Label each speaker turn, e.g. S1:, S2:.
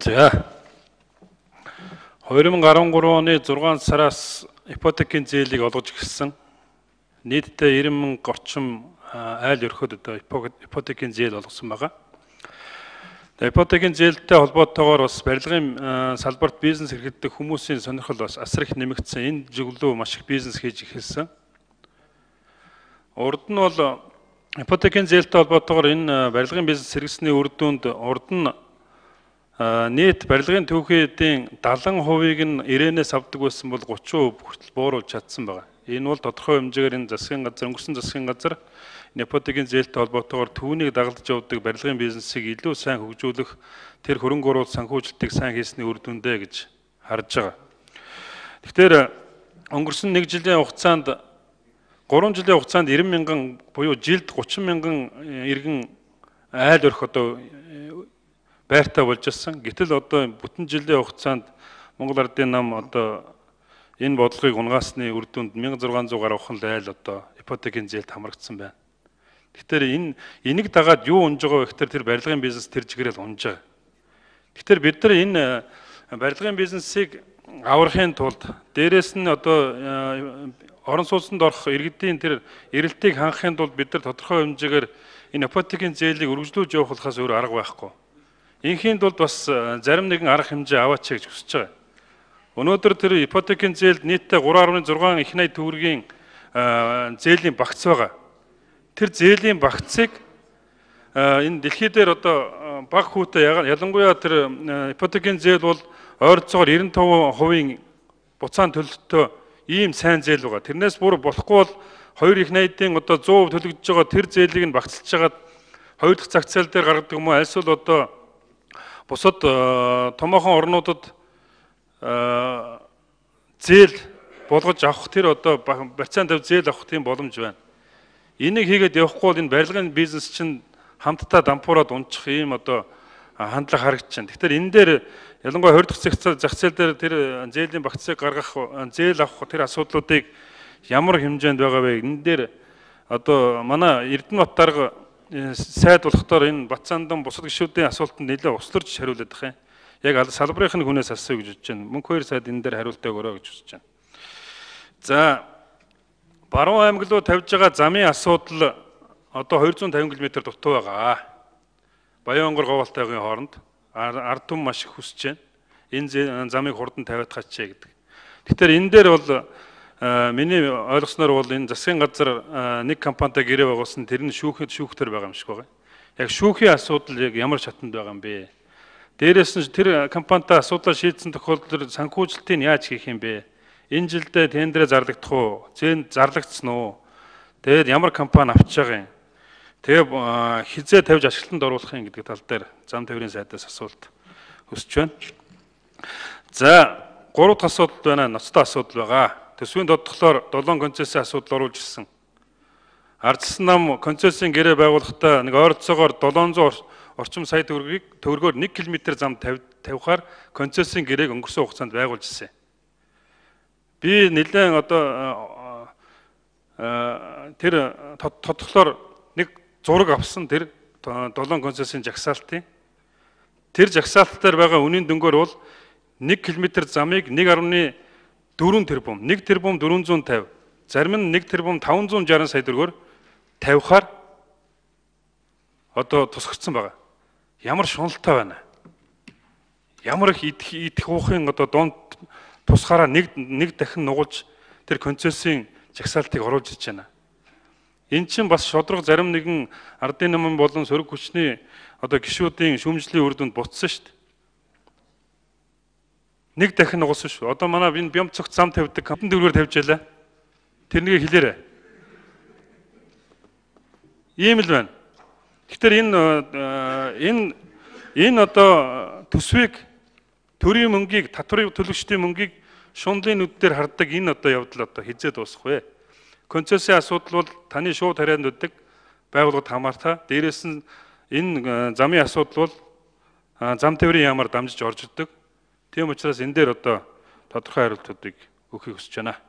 S1: За. 2013 оны 6 сараас ипотекийн зээлийг олгож эхэлсэн. Нийтдээ 90 мянга орчим айл өрхөд одоо ипотекийн зээл олгосон байгаа. Ипотекийн зээлтэй холбоотойгоор бас барилгын салбарт бизнес эрхэлдэг хүмүүсийн сонирхол бас асар их нэмэгдсэн. Энэ чиглэлөө маш их бизнес хийж эхэлсэн. Урд нь бол ипотекийн зээлтэй холбоотойгоор энэ барилгын бизнес хэрэгсний үр дүнд урд нь нийт барилгын түүхийн 70%-ыг нь ирээнээс авдаг байсан бол 30% хүртэл бууруулж чадсан байгаа. Энэ бол тодорхой хэмжээгээр энэ засгийн газар өнгөрсөн засгийн газар непотикийн зээлтэй холбоотойгоор түүнийг дагалдаж явдаг барилгын бизнесийг илүү сайн хөгжүүлэх тэр хөрөнгө оруулалт санхүүжилтийг сайн хийсний үр дүндээ гэж харж байгаа. Тэгэхээр өнгөрсөн нэг жилийн хугацаанд 3 жилийн хугацаанд 90 мянган буюу жилд 30 мянган иргэн айл өрх одоо байртай болж ирсэн. Гэтэл одоо бүтэн жилийн хугацаанд Монгол Ардын нам одоо энэ бодлогыг унгаасны үр дүнд 1600 гаруй ухаан айл одоо ипотекийн зээлд хамрагдсан байна. Тэгэхээр энэ энийг дагаад юу унж байгаа вэ гэхээр тэр барилгын бизнес тэр чигээрэл унж байгаа. Тэгэхээр бид нар энэ э, барилгын бизнесийг аврахын тулд дээрэс нь одоо э, орон сууцнд орох иргэдийн тэр эрэлтийг хангахын тулд бид нар тодорхой хэмжээгээр энэ ипотекийн зээлийг үргэлжлүүлж болохоос өөр арга байхгүй. Инхийн тулд бас э, зарим нэгэн арга хэмжээ аваач гэж хүсэж байгаа. Өнөөдөр тэр ипотекийн зээлд нийтдээ 3.6 их найд төгрөгийн э, зээлийн багц байгаа. Тэр зээлийн багцыг э, энэ дэлхий дээр одоо баг хүүтэй ялангуяа тэр ипотекийн зээл бол ойролцоогоор 95% буцаан төлөлтөө ийм сайн зээл байгаа. Тэрнээс бүр болохгүй бол 2 их найдын одоо 100% төлөгдөж байгаа тэр зээлийг нь багцлж хагаад хоёр дахь зах зээл дээр гаргадаг юм уу? Альсвал одоо бусад э, томоохон орнуудад э, зээл болгож авах тэр одоо барьцаан тавь зээл авах тийм боломж байна. Энийг хийгээд явахгүй бол энэ барилгын бизнес чинь хамтдаа дампуураад унчих ийм одоо хандлага харагдаж байна. Тэгэхээр энэ дээр ялангуяа 20 дахь зах зээл дээр тэр зээлийн багцыг гаргах зээл авах тэр асуудлуудыг ямар хэмжээнд байгаа вэ? Энэ дээр одоо манай Эрдэнэбат дарга сайд болохдоор энэ Батцаандан бусад гишүүдийн асуултанд нэлээд усларч хариулдаг юм. Яг салбарынх нь хүнээс асууя гэж бодож байна. Мөнх хоёр сайд энэ дээр хариултаа өгөрөө гэж хүсэж байна. За Баруун аймаг руу тавьж байгаа замын асуудал одоо 250 км дутуу байгаа. Баянгор говалтайгийн хооронд ард түмэн маш их хүсэж байна. Энэ замыг хурдан тавиад хачаа гэдэг. Тэгэхээр энэ дээр бол миний ойлгосноор бол энэ засгийн газар нэг компанитай гэрээ байгуулсан тэр нь шүүхэд шүүхтэр байгаа юм шиг байгаа. Яг шүүхийн асуудал яг ямар шатанд байгаа юм бэ? Дээрээс нь тэр компанитай асуудлаа шийдсэн тохиолдолд санхүүжилтийг яаж хийх юм бэ? Энэ жилдээ тендерээ зарлагдах уу? Зэн зарлагдсан уу? Тэгээд ямар компани авч байгаа юм? Тэгээ хизээ тавьж ашиглалтанд оруулах юм гэдэг тал дээр зам тээврийн сайдаас асуулт өсөж байна. За, гурав дахь асуудал байна. Ноцтой асуудал байгаа. Төсвийн тодглохлоор 7 концессийн асуудал оруулж ирсэн. Ардсан нам концессийн гэрээ байгуулахдаа нэг ойролцоогоор 700 орчим сая төгрөгийг төгрөгөөр 1 км зам тавихаар концессийн гэрээг өнгөрсөн хугацаанд байгуулж ирсэн. Би нэлээд одоо тэр тодглохлоор нэг зураг авсан тэр 7 концессийн жагсаалтын тэр жагсаалт дээр байгаа үнийн дөнгөөр бол 1 км замыг 1.1 4 тэрбум 1 тэрбум 450 зарим нь 1 тэрбум 560 сая төгрөгөөр тавихаар одоо тусгацсан байгаа. Ямар шуналтай байна. Ямар их идэх идэх уухын одоо донд тусгаараа нэг нэг дахин нугуулж тэр концессийн жагсаалтыг оруулж иж байна. Эн чинь бас шодрог зарим нэгэн ардын намын болон сөрөг хүчний одоо гişүүдийн шүүмжлэлийн үр дүнд буцсан шүү дээ. Нэг дахин угасан шүү. Одоо манай энэ бям цогт зам тавьдаг хэдэн төгрөгөөр тавьж ялаа. Тэрнийг хэлээрэй. Ийм л байна. Тэгэхээр энэ энэ энэ одоо төсвийг төрийн мөнгийг татврын төлөгчдийн мөнгийг шунлын нүд дээр харддаг энэ одоо явдал одоо хизээ дуусах вэ? Концессийн асуудал бол таны шууд хараад нүддэг байгууллагад хамаартай. Дээрээс нь энэ замын асуудал бол зам тээврийн ямаар дамжиж орж ирдэг. Тийм учраас энэ дээр одоо тодорхой хариултуудыг өгөхийг хүсэж байна.